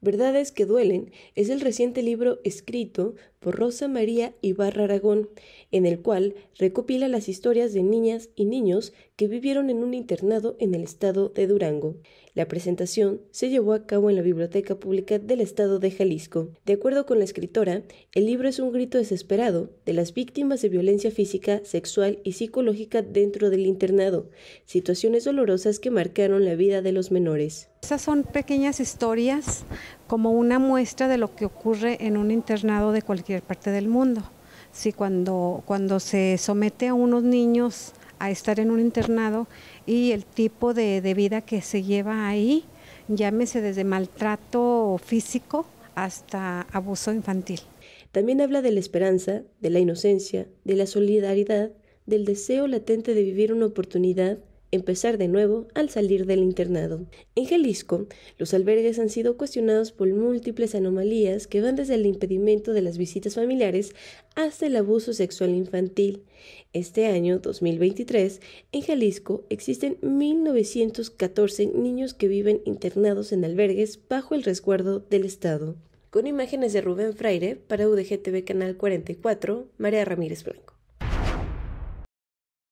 Verdades que duelen es el reciente libro escrito por Rosa María Ibarra Aragón, en el cual recopila las historias de niñas y niños que vivieron en un internado en el estado de Durango. La presentación se llevó a cabo en la Biblioteca Pública del Estado de Jalisco. De acuerdo con la escritora, el libro es un grito desesperado de las víctimas de violencia física, sexual y psicológica dentro del internado, situaciones dolorosas que marcaron la vida de los menores. Esas son pequeñas historias como una muestra de lo que ocurre en un internado de cualquier parte del mundo. Si cuando, cuando se somete a unos niños a estar en un internado y el tipo de, de vida que se lleva ahí, llámese desde maltrato físico hasta abuso infantil. También habla de la esperanza, de la inocencia, de la solidaridad, del deseo latente de vivir una oportunidad, empezar de nuevo al salir del internado. En Jalisco, los albergues han sido cuestionados por múltiples anomalías que van desde el impedimento de las visitas familiares hasta el abuso sexual infantil. Este año, 2023, en Jalisco existen 1.914 niños que viven internados en albergues bajo el resguardo del Estado. Con imágenes de Rubén Fraire para UDGTV Canal 44, María Ramírez Blanco.